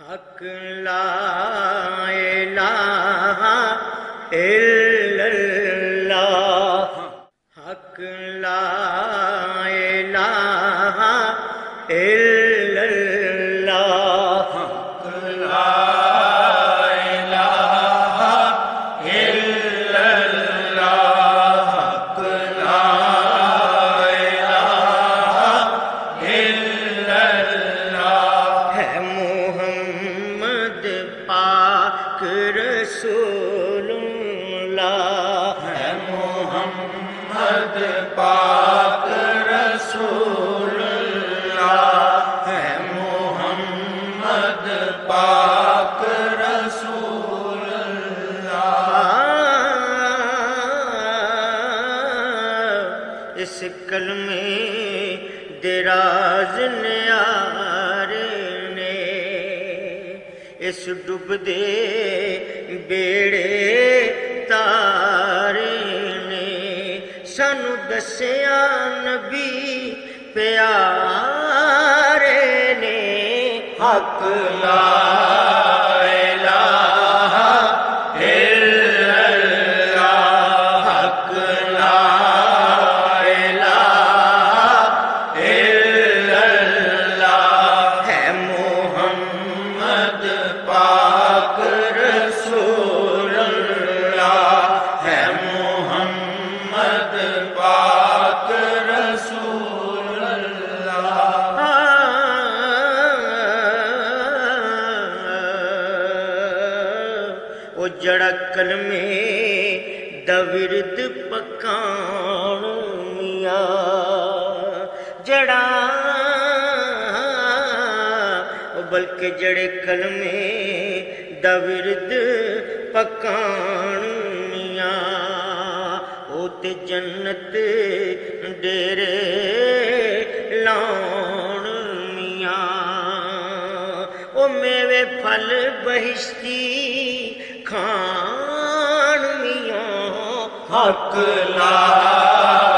حق لا الہ الا محمد پاک رسول اللہ۔ اس کلمے دراز نیارے نے، اس ڈب دے بیڑے تارے نے۔ سانو دسیا نبی پیارے نے حق لا او جڑے کلمے دا ورد پکان میاں او تے جنت ڈیرے لان میاں او میوے پھل بہشتی کھان میاں حق لا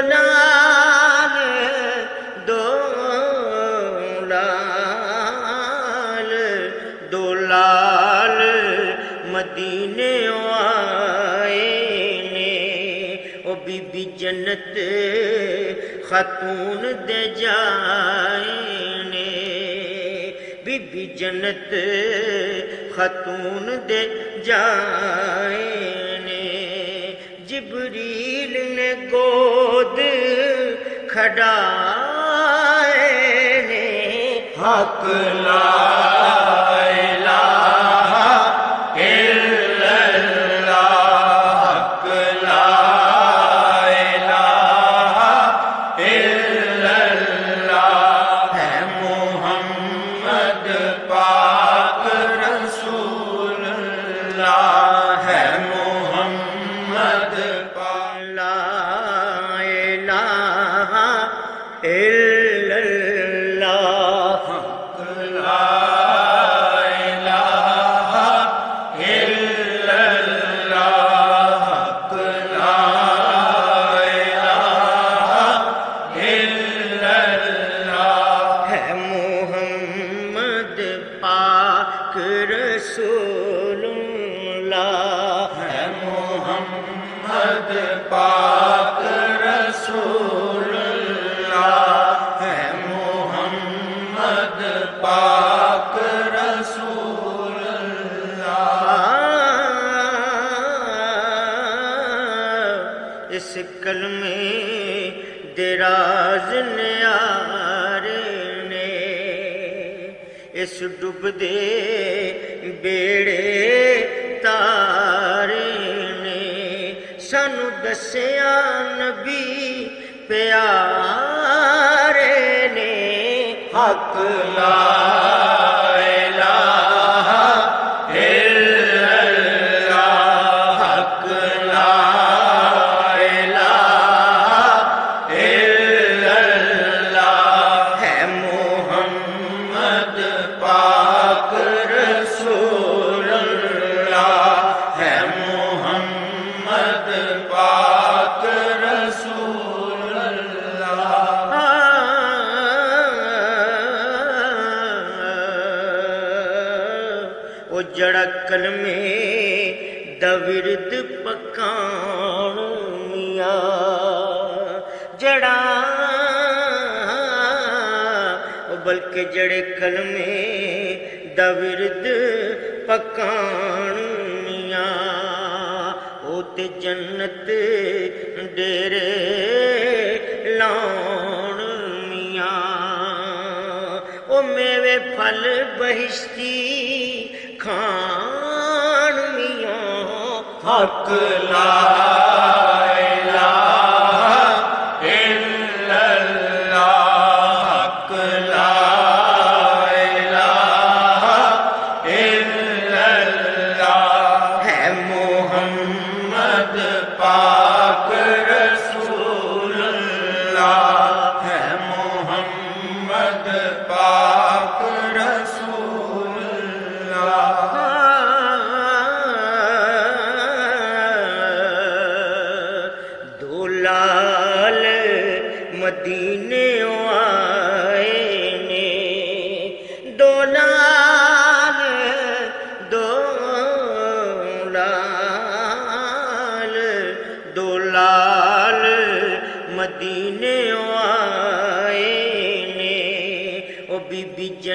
لال دو لال دو لال مدینے آئے نے، او بی بی جنت خاتون دے جائے نے۔ بی بی جنت خاتون دے جائے نے۔ جبریل نے گود کھڈائے حق لا اس ڈب دے بیڑے تارے نے سانو دسیا نبی پیارے نے حق لا وہ جڑے کلمے دورد پکان میاں وہ تے جنت ڈیرے لاؤن میاں او میوے پھل بہشتی کھان میاں حق لا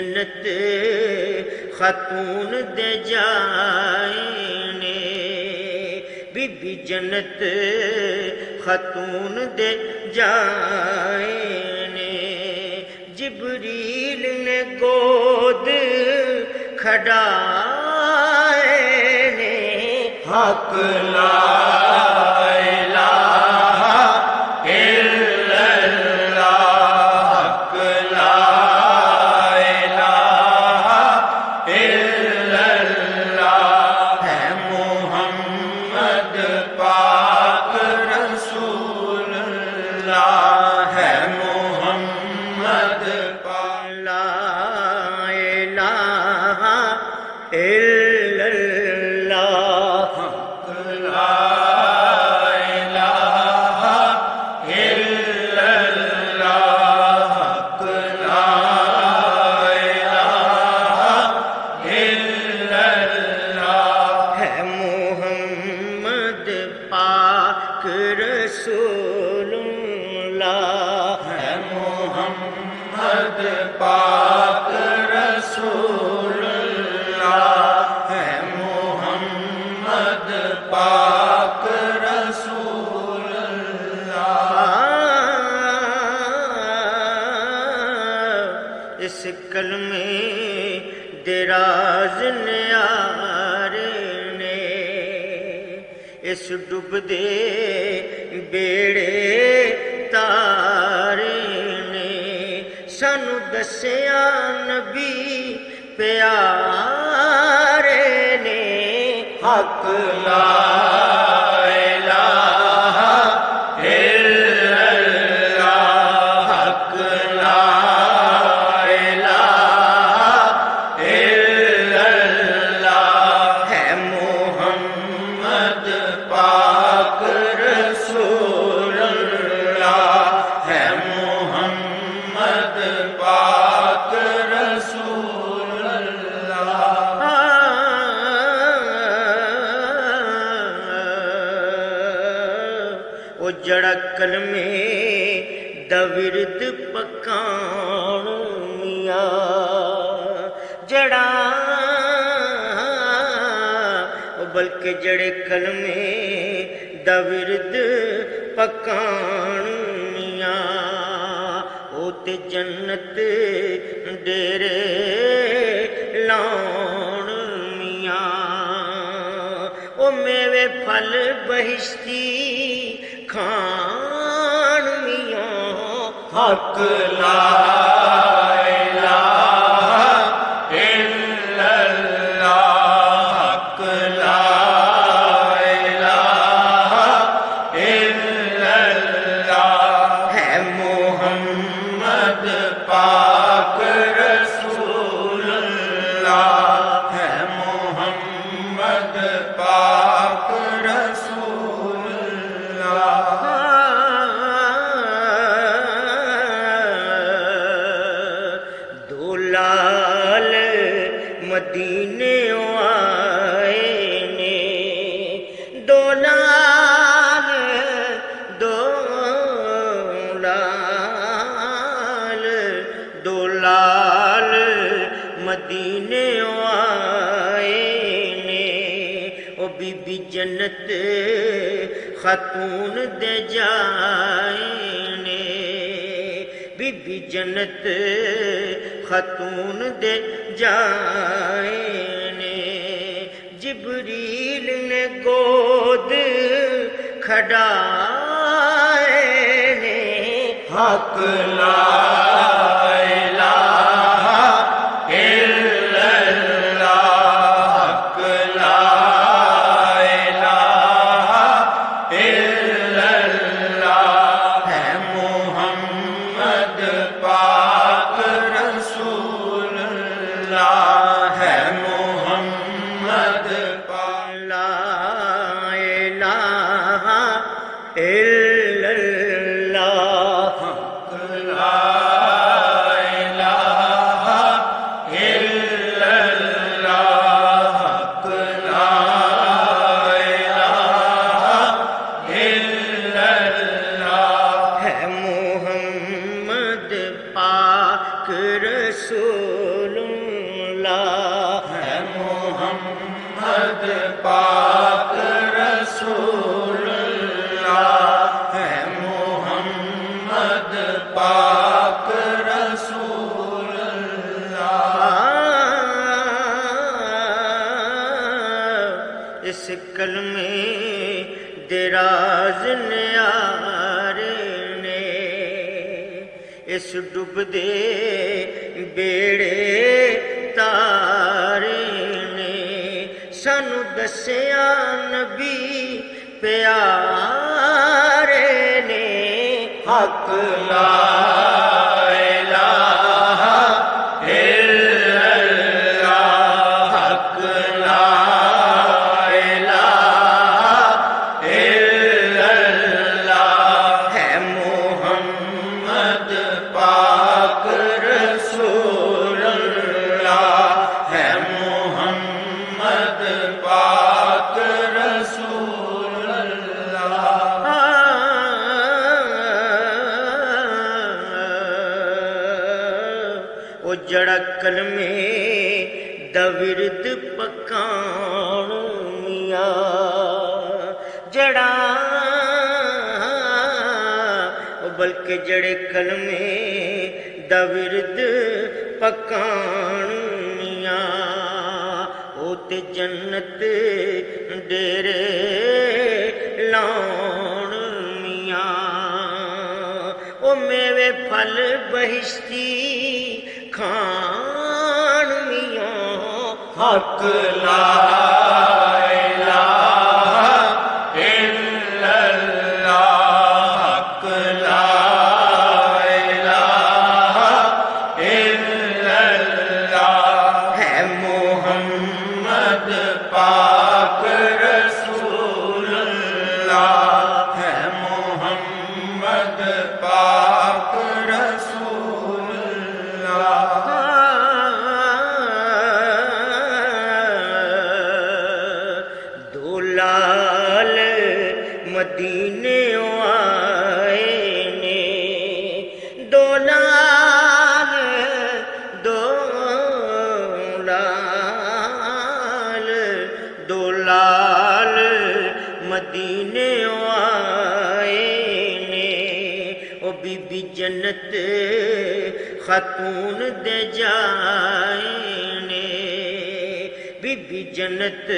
جنت خاتون دے جائے نے بی بی جنت خاتون دے جائے جبریل نے گود کھڈائے نے۔ حق لا محمد پاک رسول اللہ ہے محمد پاک رسول اس کلمے دراز نیارے نے اس ڈب دے بیڑے تارے سانو دسیا نبی پیارے نے حق لا بلکہ جڑے کلمے دورد پکان میاں او تے جنت ڈیرے لاؤن میاں او میوے پھل بہشتی کھان میاں حق لا خاتون دے جائنے بی بی جنت خاتون دے جائنے جبریل نے گود کھڑائے حق لا پاک رسول اللہ ہے محمد پاک رسول اللہ ہے محمد پاک رسول اللہ اس کلمے اس ڈب دے بیڑے تارے نے سانو دسیا نبی پیارے نے حق لا ورد پکان میاں، او تے جنت ڈیرے لان میاں۔ او میوے پھل بہشتی کھان میاں۔ حق لا ختون دے جائیں بنت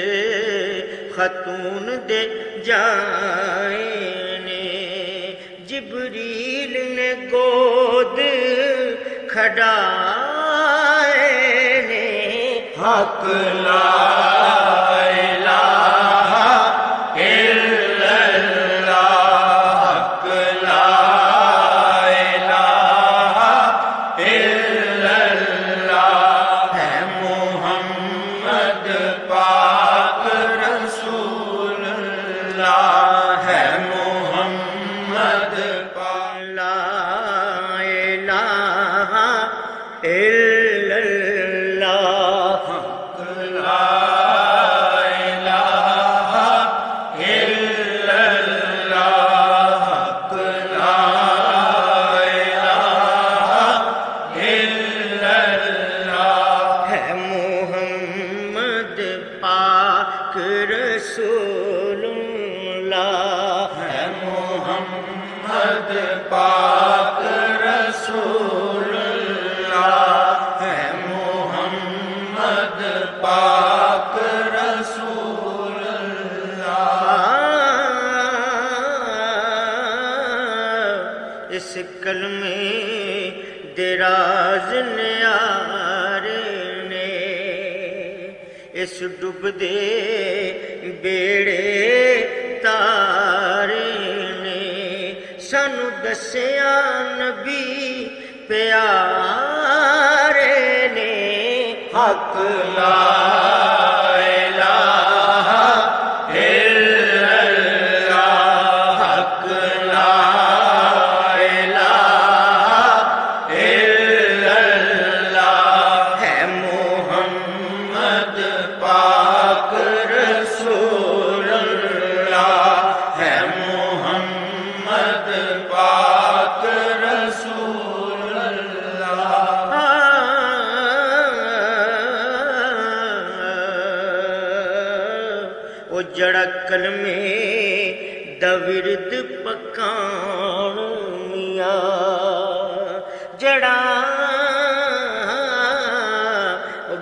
خاتون دے جائیں جبریل ن کود کڈا ہات لا شکل میں دراز نیار نے اس ڈب دے بیڑے تار نے سانو دسیا نبی پیارے نے حق لار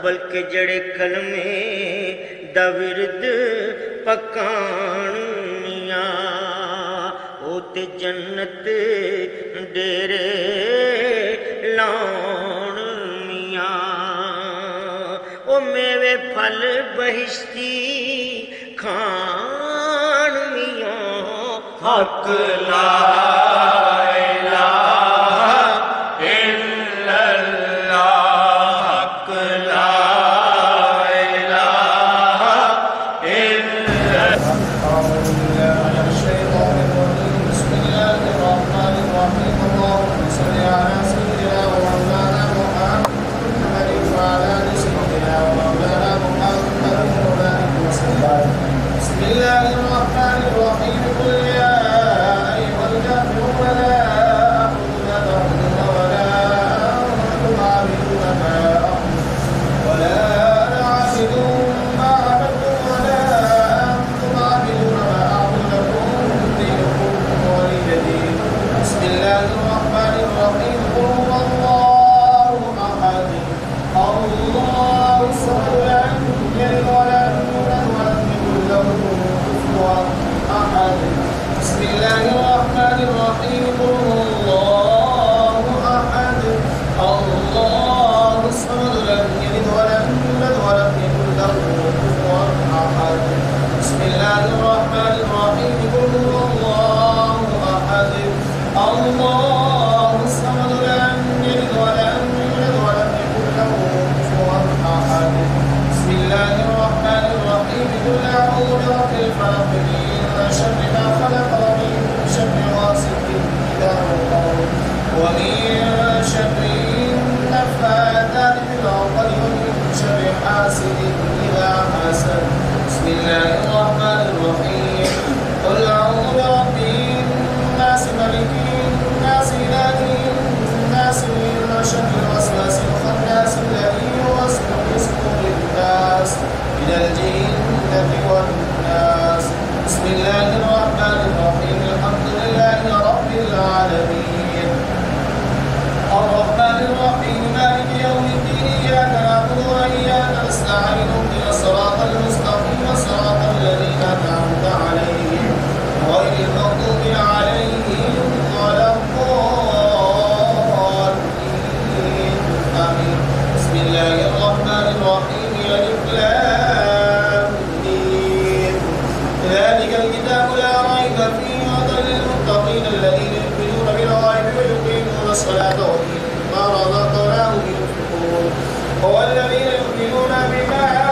بلکہ جڑے کلمے دا ورد پکانیاں او تے جنت ڈیرے لان میاں او میوے پھل بہشتی کھان حق لا we gonna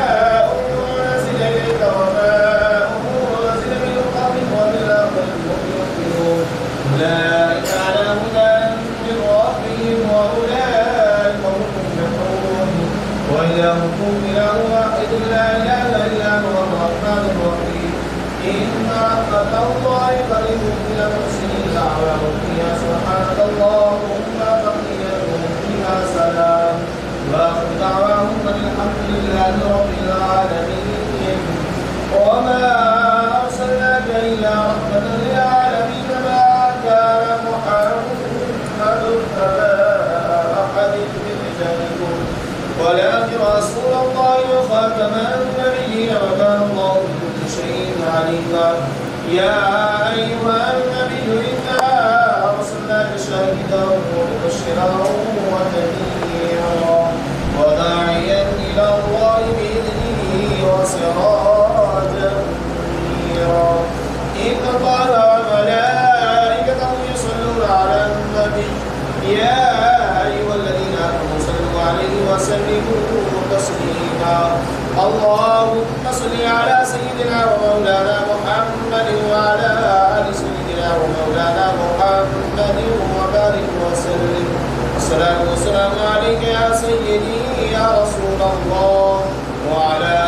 وما أرسلناك إلا رحمة للعالمين. ما كان محمد أبا أحد من رجالكم ولكن رسول الله وخاتم النبيين وكان الله بكل شيء عليما. يا أيها النبي إنا أرسلناك شاهدا ومبشرا ونذيرا وسراجا منيرا. إن الله وملائكته يصلون على النبي. يا أيها الذين آمنوا صلوا عليه وسلموا تسليما. اللهم صل على سيدنا ومولانا محمد وعلى آل سيدنا ومولانا محمد وبارك وسلم. الصلاة والسلام عليك يا سيدي يا رسول الله. وعلى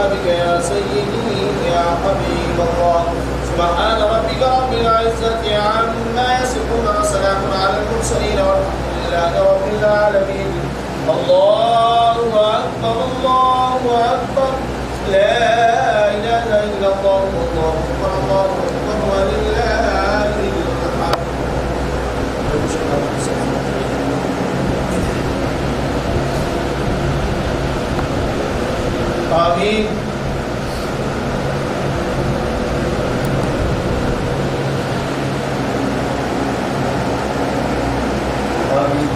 وأصحابك يا سيدي يا حبيب الله. سبحان ربك رب العزة عما يصفون وسلام على المرسلين والحمد لله رب العالمين. الله أكبر الله أكبر. لا إله إلا الله والله أكبر الله آمین آمین